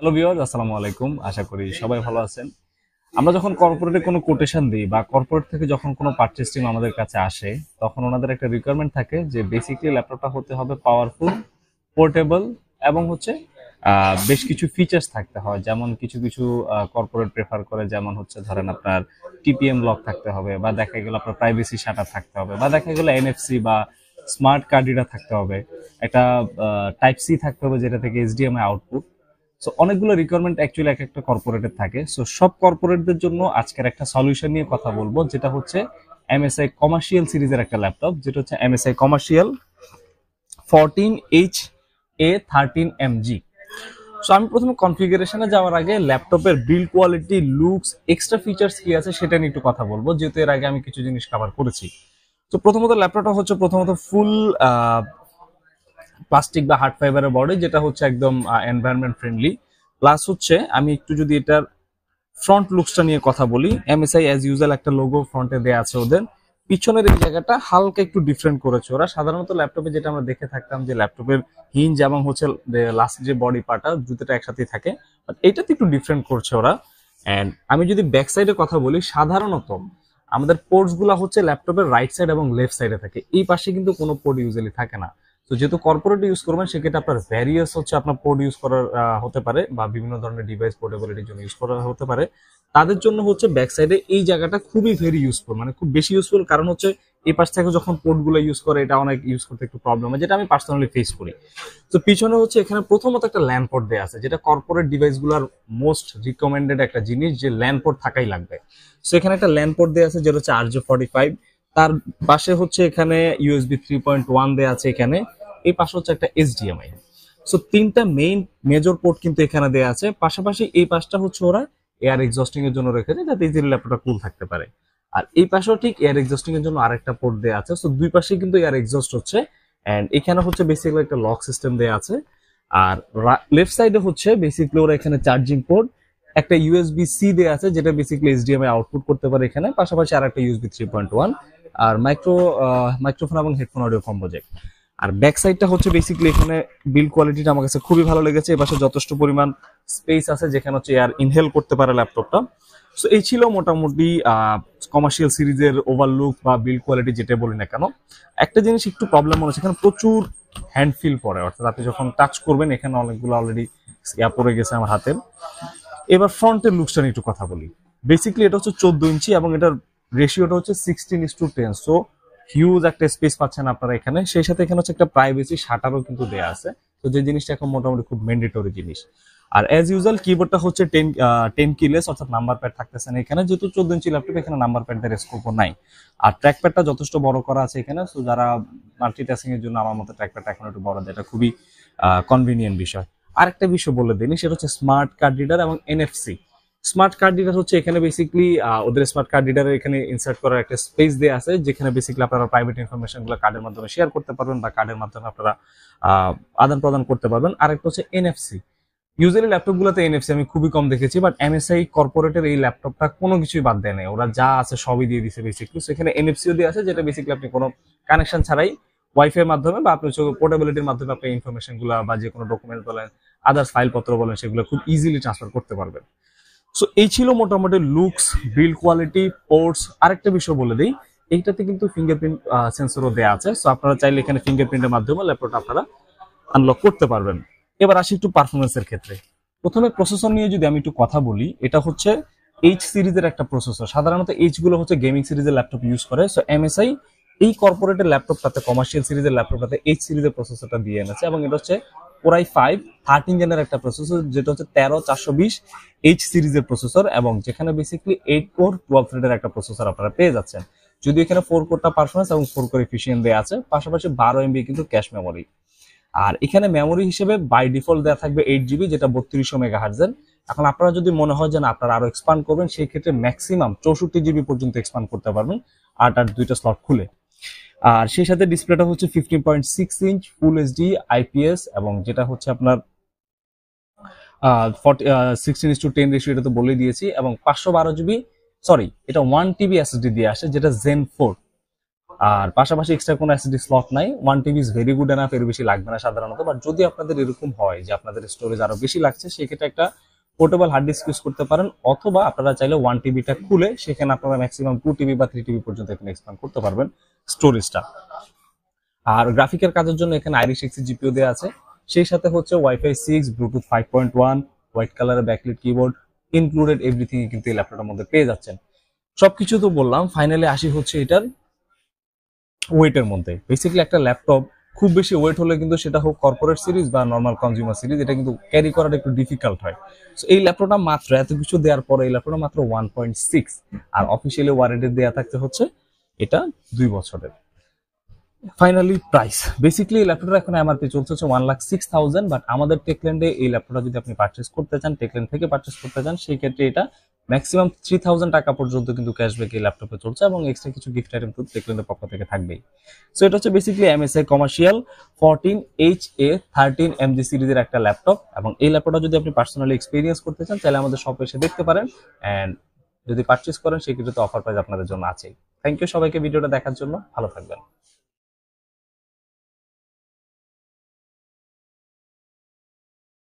Hello viewers, আসসালামু আলাইকুম। আশা করি সবাই ভালো আছেন। আমরা যখন কর্পোরেটে কোনো কোটেশন দিই বা কর্পোরেট থেকে যখন কোনো পারচেস টিম আমাদের কাছে আসে, তখন ওনাদের একটা রিকোয়ারমেন্ট থাকে যে বেসিক্যালি ল্যাপটপটা হতে হবে পাওয়ারফুল পোর্টেবল এবং হচ্ছে বেশ কিছু ফিচার্স থাকতে হয়। যেমন কিছু কিছু কর্পোরেট প্রেফার করে, যেমন হচ্ছে ধরেন আপনার টিপিএম লক থাকতে হবে বা দেখা গেল আপনার প্রাইভেসি শাটার থাকতে হবে বা দেখা গেল এনএফসি বা স্মার্ট কার্ড রিডার থাকতে হবে। একটা টাইপ সি থাকতে হবে যেটা থেকে এইচডিএমআই আউটপুট সো অনেকগুলো রিকোয়ারমেন্ট অ্যাকচুয়ালি এক একটা কর্পোরেটের থাকে। সো সব কর্পোরেটদের জন্য আজকের একটা সলিউশন নিয়ে কথা বলব, যেটা হচ্ছে এমএসআই কমার্শিয়াল সিরিজের একটা ল্যাপটপ যেটা হচ্ছে MSI commercial fourteen H A thirteen MG so আমি প্রথমে কনফিগারেশনে যাওয়ার আগে ল্যাপটপের build quality looks extra features কি আছে সেটা নিয়ে একটু কথা বলব, যেহেতু এর আগে আমি কিছু জিনিস কভার করেছি। তো প্রথমত ল্যাপটপটা হচ্ছে প্রথমত ফুল প্লাস্টিক বা হার্ড ফাইবারের বডি যেটা হচ্ছে একদম এনভায়রনমেন্ট ফ্রেন্ডলি প্লাস হচ্ছে, আমি একটু যদি এটার ফ্রন্ট লুকসটা নিয়ে কথা বলি এমএসআই অ্যাজ ইউজুয়াল একটা লোগো ফ্রন্টে দেয়া আছে ওদের। পিছনের এই জায়গাটা হালকা একটু ডিফারেন্ট করেছে ওরা। সাধারণত ল্যাপটপে যেটা আমরা দেখে থাকতাম যে ল্যাপটপের হিঞ্জ এবং হচ্ছে লাস্ট যে বডি পার্টটা দুটোটা একসাথে থাকে। বাট এইটাতে একটু ডিফারেন্ট করছে ওরা। এন্ড আমি যদি ব্যাক সাইডে কথা বলি, সাধারণত আমাদের পোর্টসগুলা হচ্ছে ল্যাপটপের রাইট সাইড এবং লেফট সাইডে থাকে। এই পাশে কিন্তু কোনো পোর্ট ইউজুয়ালি থাকে না। তো যেহেতু কর্পোরেট ইউজ করবেন, সেক্ষেত্রে আপনার ভ্যারিয়াস হচ্ছে আপনার পোর্ট ইউজ করার হতে পারে বা বিভিন্ন ধরনের ডিভাইস পোর্টেবিলিটির জন্য ইউজ করা হতে পারে। তাদের জন্য হচ্ছে ব্যাক সাইডে এই জায়গাটা খুবই ভেরি ইউজফুল মানে খুব বেশি ইউজফুল কারণ হচ্ছে এই পাশ থেকে যখন পোর্টগুলো ইউজ করে, এটা অনেক ইউজ করতে একটু প্রবলেম হয়, যেটা আমি পার্সোনালি ফেস করি। তো পিছনে হচ্ছে এখানে প্রথমত একটা ল্যান্ড পোর্ট দেওয়া আছে, যেটা কর্পোরেট ডিভাইসগুলার মোস্ট রিকমেন্ডেড একটা জিনিস যে ল্যান্ড পোর্ট থাকাই লাগবে। সো এখানে একটা ল্যান্ড পোর্ট দেওয়া আছে, যেটা হচ্ছে আরজে ফর্টি ফাইভ তার পাশে হচ্ছে এখানে ইউএসবি থ্রি পয়েন্ট ওয়ান দেওয়া আছে এখানে। এই পাশে হচ্ছে একটা এইচডিএমআই সো তিনটা মেইন মেজর পোর্ট কিন্তু এখানে দেওয়া আছে। পাশাপাশি এই পাশটা হচ্ছে ওরা এয়ার এক্সস্টিং এর জন্য রেখেছে যাতে ইজিলি ল্যাপটপটা কুল থাকতে পারে। আর এই পাশেও ঠিক এয়ার এক্সস্টিং এর জন্য আরেকটা পোর্ট দেওয়া আছে। সো দুই পাশে কিন্তু এয়ার এক্সস্ট হচ্ছে। এন্ড এখানে হচ্ছে বেসিক্যালি একটা লক সিস্টেম দেওয়া আছে। আর লেফট সাইডে হচ্ছে বেসিক্যালি ওরা এখানে চার্জিং পোর্ট একটা ইউএসবি সি দেওয়া আছে, যেটা বেসিক্যালি এইচডিএমআই আউটপুট করতে পারে এখানে। পাশাপাশি আর একটা ইউএসবি থ্রি পয়েন্ট ওয়ান আর মাইক্রো মাইক্রোফোন এবং হেডফোন অডিও কম্বো জ্যাক আর ব্যাক সাইডটা হচ্ছে বেসিক্যালি এখানে বিল্ড কোয়ালিটিটা আমার কাছে খুবই ভালো লেগেছে। এপাশে যথেষ্ট পরিমাণ স্পেস আছে যেখানে হচ্ছে এয়ার ইনহেল করতে পারে ল্যাপটপটা সো এই ছিল মোটামুটি কমার্শিয়াল সিরিজের ওভারলুক বা বিল্ড কোয়ালিটি যেটা বলি না কেন। একটা জিনিস একটু প্রবলেম মনে হচ্ছে, এখানে প্রচুর হ্যান্ড ফিল পড়ে। অর্থাৎ আপনি যখন টাচ করবেন, এখানে অনেকগুলো অলরেডি ইয়া পড়ে গেছে আমার হাতের। এবার ফ্রন্টের লুকসটা নিয়ে একটু কথা বলি। বেসিক্যালি এটা হচ্ছে চোদ্দ ইঞ্চি এবং এটার রেশিওটা হচ্ছে sixteen is to ten so huge একটা স্পেস পাচ্ছেন আপনারা এখানে। সেই সাথে এখানে হচ্ছে একটা প্রাইভেসি শাটারও কিন্তু দেয়া আছে। তো যে জিনিসটা এখন মোটামুটি খুব ম্যান্ডেটরি জিনিস। আর অ্যাজ ইউজুয়াল কিবোর্ডটা হচ্ছে টেন টেন কিলেস অর্থাৎ নাম্বার প্যাড থাকতেছে না এখানে। যেহেতু চোদ্দ ইঞ্চি ল্যাপটপ এখানে নাম্বার প্যাড প্যাডের স্কোপও নাই। আর ট্র্যাক প্যাডটা যথেষ্ট বড় করা আছে এখানে। সো যারা মাল্টিটাস্কিং এর জন্য আমার মতো ট্র্যাক প্যাডটা এখন একটু বড় এটা খুবই কনভিনিয়েন্ট বিষয়। আরেকটা বিষয় বলে দিন সেটা হচ্ছে স্মার্ট কার্ড রিডার এবং এনএফসি স্মার্ট কার্ড রিডার হচ্ছে এখানে বেসিক্যালি ওদের স্মার্ট কার্ড রিডারের এখানে ইনসার্ট করার একটা স্পেস দেওয়া আছে, যেখানে বেসিক্যালি আপনারা প্রাইভেট ইনফরমেশনগুলো কার্ডের মাধ্যমে শেয়ার করতে পারবেন বা কার্ডের মাধ্যমে আপনারা আদান প্রদান করতে পারবেন। আরেকটা হচ্ছে এনএফসি ইউজুয়ালি ল্যাপটপ গুলোতে এনএফসি আমি খুবই কম দেখেছি বাট এমএসআই কর্পোরেটের এই ল্যাপটপটা কোনো কিছুই বাদ দেয় নাই। ওরা যা আছে সবই দিয়ে দিছে বেসিক্যালি সেখানে এনএফসিও দিয়ে আছে, যেটা বেসিক্যালি আপনি কোনো কানেকশন ছাড়াই ওয়াইফাই এর মাধ্যমে বা আপনি পোর্টেবিলিটির মাধ্যমে আপনি ইনফরমেশনগুলা বা যে কোনো ডকুমেন্ট বলেন আদার্স ফাইলপত্র বলেন, সেগুলো খুব ইজিলি ট্রান্সফার করতে পারবেন। সো এই ছিল মোটামুটি লুকস বিল্ড কোয়ালিটি পোর্টস আরেকটা বিষয় বলে দিই। এইটাতে কিন্তু ফিঙ্গারপ্রিন্ট সেন্সরও দেওয়া আছে। সো আপনারা চাইলে এখানে ফিঙ্গারপ্রিন্টের মাধ্যমে ল্যাপটপটা আপনারা আনলক করতে পারবেন। এবার আসি একটু পারফরমেন্সের ক্ষেত্রে। প্রথমে প্রসেসর নিয়ে যদি আমি একটু কথা বলি, এটা হচ্ছে এইচ সিরিজের একটা প্রসেসর সাধারণত এইচগুলো হচ্ছে গেমিং সিরিজের ল্যাপটপ ইউজ করে। সো এমএসআই এই কর্পোরেটের ল্যাপটপটাতে কমার্শিয়াল সিরিজের ল্যাপটপটাতে এইচ সিরিজের প্রসেসরটা দিয়ে এনেছে এবং এটা হচ্ছে কোরাই ফাইভ থার্টিন জেনের একটা প্রসেসর যেটা হচ্ছে তেরো চারশো বিশ এইচ সিরিজের প্রসেসর এবং যেখানে বেসিক্যালি এইট কোর টুয়েলভ থ্রেডের একটা প্রসেসর আপনারা পেয়ে যাচ্ছেন। যদি এখানে ফোর কোরটা পারফরমেন্স এবং ফোর কোর এফিসিয়েন্ট দেওয়া আছে, পাশাপাশি বারো এমবি কিন্তু ক্যাশ মেমোরি আর এখানে মেমোরি হিসেবে বাই ডিফল্ট দেওয়া থাকবে এইট জিবি যেটা বত্রিশশো মেগা হার্জের এখন আপনারা যদি মনে হয় যে না, আপনারা আরও এক্সপান্ড করবেন, সেই ক্ষেত্রে ম্যাক্সিমাম চৌষট্টি জিবি পর্যন্ত এক্সপান্ড করতে পারবেন আট আট দুইটা স্লট খুলে। আর সেই সাথে ডিসপ্লেটা হচ্ছে fifteen point six inch full HD IPS এবং যেটা হচ্ছে আপনার সিক্সটিন টু টেন রেশিও এটা তো বলে দিয়েছি এবং পাঁচশো বারো জিবি সরি এটা ওয়ান টিবি এসএসডি দিয়ে আসে, যেটা জেন ফোর আর পাশাপাশি এক্সট্রা কোনো এসএসডি স্লট নাই one TV is very good enough এর বেশি লাগবে না সাধারণত বাট যদি আপনাদের এরকম হয় যে আপনাদের স্টোরেজ আরও বেশি লাগছে, সেক্ষেত্রে একটা পোর্টেবল হার্ড ডিস্ক ইউজ করতে পারেন, অথবা আপনারা চাইলে ওয়ান টিবিটা খুলে সেখানে আপনারা ম্যাক্সিমাম টু টিবি বা থ্রি টিবি পর্যন্ত এখানে এক্সপ্যান্ড করতে পারবেন স্টোরেজটা আর গ্রাফিকের কাজের জন্য এখানে আইরিশ এক্সি জিপিও দেওয়া আছে। সেই সাথে হচ্ছে wifi six bluetooth five point one white কালারের ব্যাকলিট কিবোর্ড ইনক্লুডেড এভরিথিং কিন্তু এই ল্যাপটপের মধ্যে পেয়ে যাচ্ছেন। সবকিছু তো বললাম ফাইনালি আসি হচ্ছে এটার ওয়েটের মধ্যে। বেসিক্যালি একটা ল্যাপটপ খুব বেশি ওয়েট হলে কিন্তু সেটা হোক কর্পোরেট সিরিজ বা নর্মাল কনজিউমার সিরিজ এটা কিন্তু ক্যারি করাটা একটু ডিফিকাল্ট হয়। So, এই ল্যাপটপটা মাত্র এত কিছু দেওয়ার পরে এই ল্যাপটপটা মাত্র ওয়ান পয়েন্ট সিক্স আর অফিসিয়ালি ওয়ারেন্টি দেওয়া থাকতে হচ্ছে এটা দুই বছরের। ফাইনালি প্রাইস বেসিক্যালি এই ল্যাপটপটা এখন এমআরপি চলছে হচ্ছে one lakh six thousand but আমাদের টেকল্যান্ডে এই ল্যাপটপটা যদি আপনি পারচেস করতে চান টেকল্যান্ড থেকে পারচেস করতে চান সেই ক্ষেত্রে এটা ম্যাক্সিমাম থ্রি থাউজেন্ড টাকা পর্যন্ত কিন্তু ক্যাশব্যাক এই ল্যাপটপে চলছে এবং এক্সট্রা কিছু গিফট আইটেম তো টেকল্যান্ডের পক্ষ থেকে থাকবেই। সো এটা হচ্ছে basically MSI commercial fourteen H A thirteen MG সিরিজের একটা ল্যাপটপ এবং এই ল্যাপটপটা যদি আপনি পার্সোনালি এক্সপিরিয়েন্স করতে চান, তাহলে আমাদের শপে এসে দেখতে পারেন অ্যান্ড যদি পারচেস করেন, সেক্ষেত্রে তো অফার প্রাইস আপনাদের জন্য আছেই। থ্যাংক ইউ সবাইকে ভিডিওটা দেখার জন্য। ভালো থাকবেন।